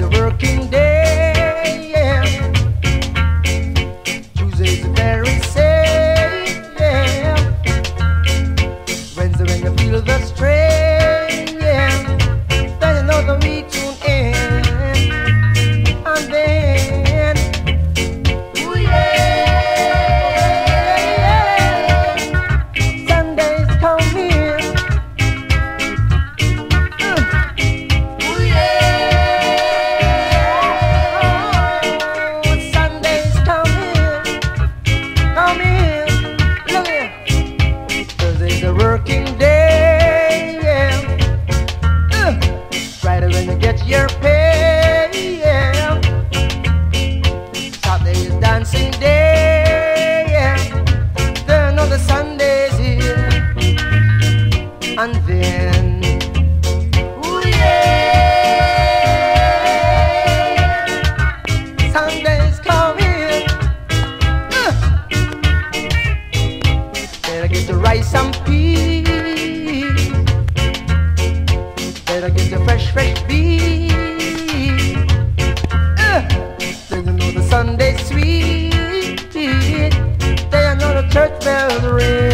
a working day. And then. Ooh, yeah. Sunday's coming. Uh. Better get the rice and peas. Better get the fresh, fresh beef. You know the Sunday sweet. Then you know the church bells ring.